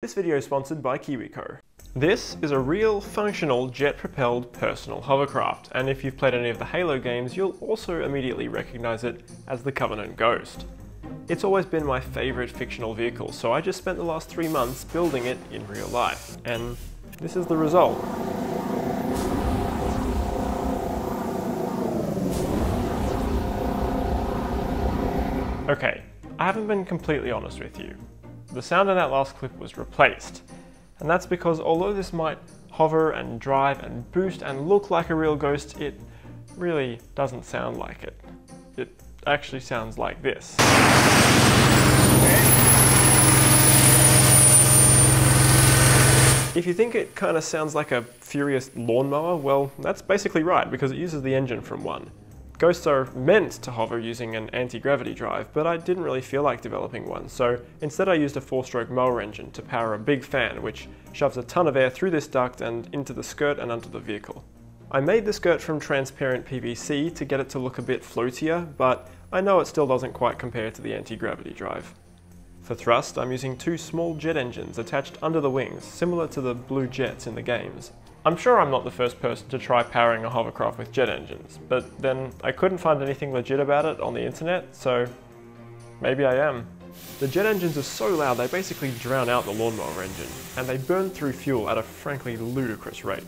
This video is sponsored by KiwiCo. This is a real, functional, jet-propelled personal hovercraft, and if you've played any of the Halo games, you'll also immediately recognize it as the Covenant Ghost. It's always been my favorite fictional vehicle, so I just spent the last three months building it in real life, and this is the result. Okay, I haven't been completely honest with you. The sound in that last clip was replaced. And that's because although this might hover and drive and boost and look like a real ghost, it really doesn't sound like it. It actually sounds like this. If you think it kind of sounds like a furious lawnmower, well, that's basically right because it uses the engine from one. Ghosts are meant to hover using an anti-gravity drive, but I didn't really feel like developing one, so instead I used a four-stroke mower engine to power a big fan, which shoves a ton of air through this duct and into the skirt and under the vehicle. I made the skirt from transparent PVC to get it to look a bit floatier, but I know it still doesn't quite compare to the anti-gravity drive. For thrust, I'm using two small jet engines attached under the wings, similar to the blue jets in the games. I'm sure I'm not the first person to try powering a hovercraft with jet engines, but then I couldn't find anything legit about it on the internet, so maybe I am. The jet engines are so loud they basically drown out the lawnmower engine, and they burn through fuel at a frankly ludicrous rate.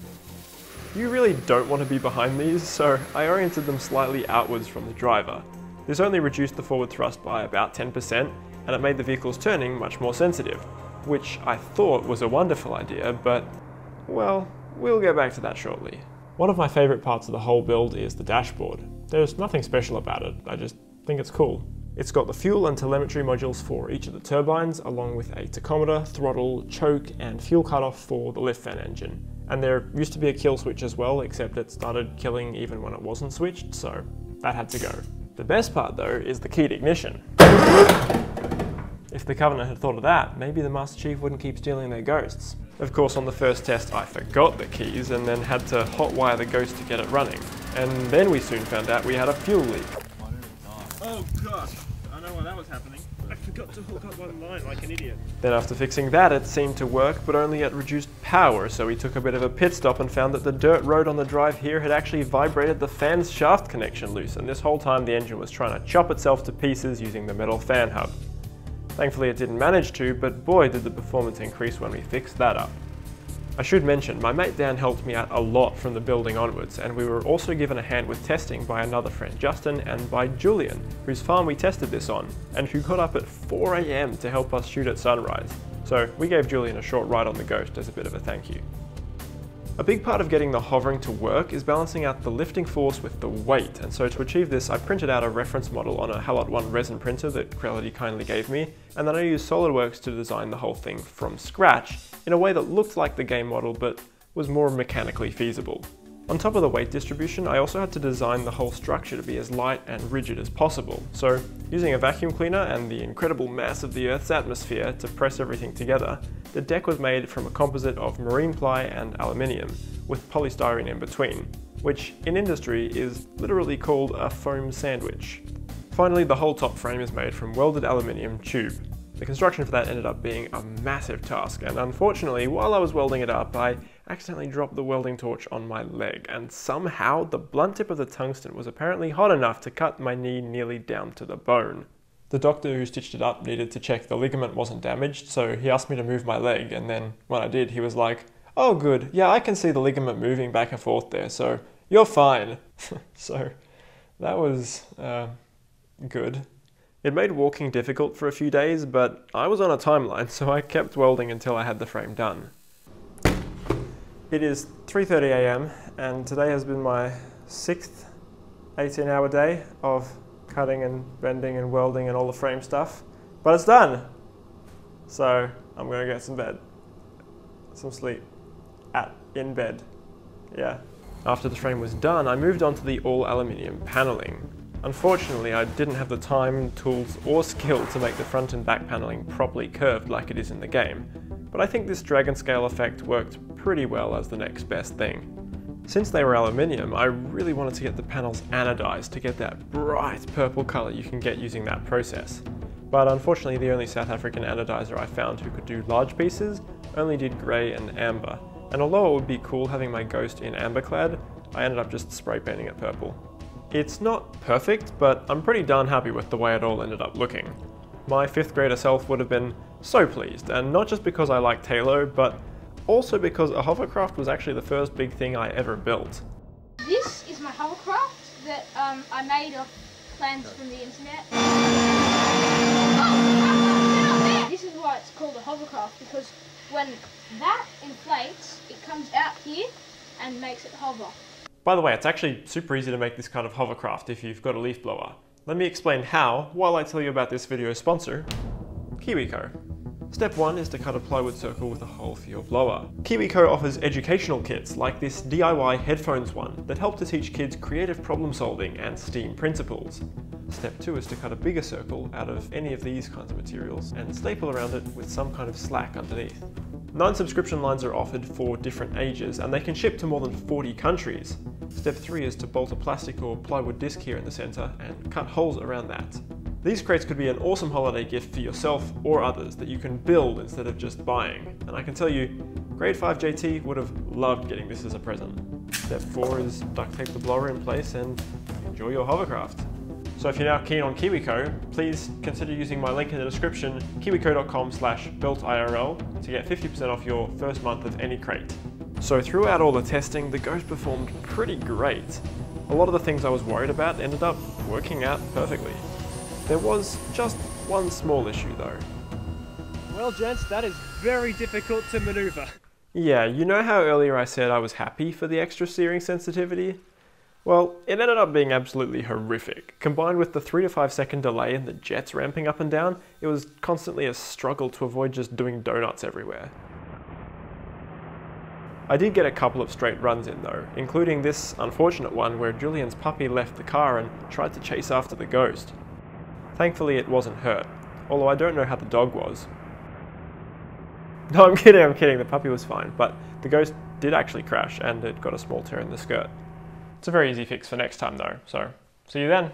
You really don't want to be behind these, so I oriented them slightly outwards from the driver. This only reduced the forward thrust by about 10%, and it made the vehicle's turning much more sensitive, which I thought was a wonderful idea, but, well, We'll get back to that shortly. One of my favourite parts of the whole build is the dashboard. There's nothing special about it, I just think it's cool. It's got the fuel and telemetry modules for each of the turbines, along with a tachometer, throttle, choke, and fuel cutoff for the lift fan engine. And there used to be a kill switch as well, except it started killing even when it wasn't switched, so that had to go. The best part though is the keyed ignition. If the Covenant had thought of that, maybe the Master Chief wouldn't keep stealing their ghosts. Of course, on the first test, I forgot the keys and then had to hotwire the ghost to get it running. And then we soon found out we had a fuel leak. Oh gosh, I know why that was happening. I forgot to hook up one line like an idiot. Then after fixing that, it seemed to work, but only at reduced power, so we took a bit of a pit stop and found that the dirt road on the drive here had actually vibrated the fan's shaft connection loose, and this whole time the engine was trying to chop itself to pieces using the metal fan hub. Thankfully it didn't manage to, but boy did the performance increase when we fixed that up. I should mention, my mate Dan helped me out a lot from the building onwards, and we were also given a hand with testing by another friend Justin and by Julian, whose farm we tested this on, and who got up at 4am to help us shoot at sunrise. So we gave Julian a short ride on the Ghost as a bit of a thank you. A big part of getting the hovering to work is balancing out the lifting force with the weight, and so to achieve this I printed out a reference model on a Halot 1 resin printer that Creality kindly gave me, and then I used SolidWorks to design the whole thing from scratch in a way that looked like the game model but was more mechanically feasible. On top of the weight distribution, I also had to design the whole structure to be as light and rigid as possible. So, using a vacuum cleaner and the incredible mass of the Earth's atmosphere to press everything together, the deck was made from a composite of marine ply and aluminium, with polystyrene in between, which in industry is literally called a foam sandwich. Finally, the whole top frame is made from welded aluminium tube, the construction for that ended up being a massive task, and unfortunately, while I was welding it up, I accidentally dropped the welding torch on my leg, and somehow the blunt tip of the tungsten was apparently hot enough to cut my knee nearly down to the bone. The doctor who stitched it up needed to check the ligament wasn't damaged, so he asked me to move my leg, and then when I did, he was like, Oh, good, yeah, I can see the ligament moving back and forth there, so you're fine. so that was uh, good. It made walking difficult for a few days, but I was on a timeline, so I kept welding until I had the frame done. It is 3.30am, and today has been my sixth 18 hour day of cutting and bending and welding and all the frame stuff, but it's done! So I'm gonna get some bed, some sleep, at, in bed, yeah. After the frame was done, I moved on to the all aluminium paneling. Unfortunately, I didn't have the time, tools, or skill to make the front and back paneling properly curved like it is in the game, but I think this dragon scale effect worked pretty well as the next best thing. Since they were aluminium, I really wanted to get the panels anodized to get that bright purple color you can get using that process. But unfortunately the only South African anodizer I found who could do large pieces only did grey and amber, and although it would be cool having my ghost in Amber Clad, I ended up just spray painting it purple. It's not perfect, but I'm pretty darn happy with the way it all ended up looking. My 5th grader self would have been so pleased, and not just because I liked Halo, but also because a hovercraft was actually the first big thing I ever built. This is my hovercraft that um, I made off plans from the internet. This is why it's called a hovercraft because when that inflates, it comes out here and makes it hover. By the way, it's actually super easy to make this kind of hovercraft if you've got a leaf blower. Let me explain how while I tell you about this video's sponsor, KiwiCo. Step 1 is to cut a plywood circle with a hole for your blower. KiwiCo offers educational kits like this DIY headphones one that help to teach kids creative problem solving and STEAM principles. Step 2 is to cut a bigger circle out of any of these kinds of materials and staple around it with some kind of slack underneath. Nine subscription lines are offered for different ages and they can ship to more than 40 countries. Step 3 is to bolt a plastic or plywood disc here in the centre and cut holes around that. These crates could be an awesome holiday gift for yourself or others that you can build instead of just buying. And I can tell you, Grade 5 JT would have loved getting this as a present. Step 4 is duct tape the blower in place and enjoy your hovercraft. So if you're now keen on KiwiCo, please consider using my link in the description, kiwico.com slash builtirl to get 50% off your first month of any crate. So throughout all the testing, the Ghost performed pretty great. A lot of the things I was worried about ended up working out perfectly. There was just one small issue though. Well, gents, that is very difficult to maneuver. Yeah, you know how earlier I said I was happy for the extra steering sensitivity? Well, it ended up being absolutely horrific. Combined with the 3 to 5 second delay and the jets ramping up and down, it was constantly a struggle to avoid just doing donuts everywhere. I did get a couple of straight runs in though, including this unfortunate one where Julian's puppy left the car and tried to chase after the ghost. Thankfully it wasn't hurt, although I don't know how the dog was. No, I'm kidding, I'm kidding, the puppy was fine, but the ghost did actually crash and it got a small tear in the skirt. It's a very easy fix for next time though, so see you then.